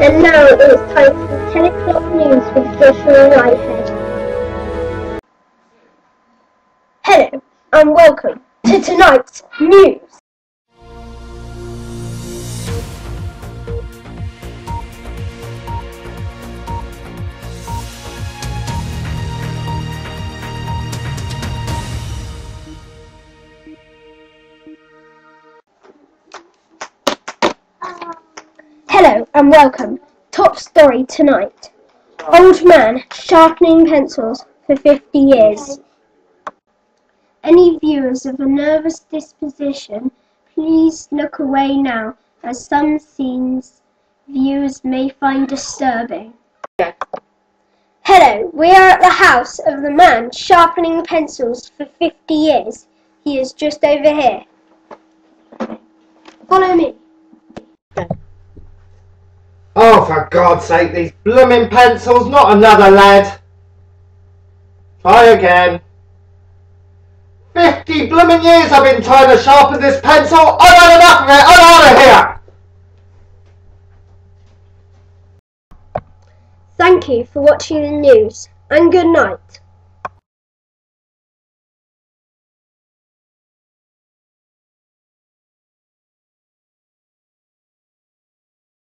And now it is time for 10 o'clock news with Joshua Whitehead. Hello, and welcome to tonight's news. Hello and welcome. Top story tonight. Old man sharpening pencils for 50 years. Any viewers of a nervous disposition, please look away now, as some scenes viewers may find disturbing. Hello, we are at the house of the man sharpening pencils for 50 years. He is just over here. Follow me. For God's sake, these blooming pencils, not another lead. Try again. Fifty blooming years I've been trying to sharpen this pencil. I've had enough of it. I'm out of here. Thank you for watching the news and good night.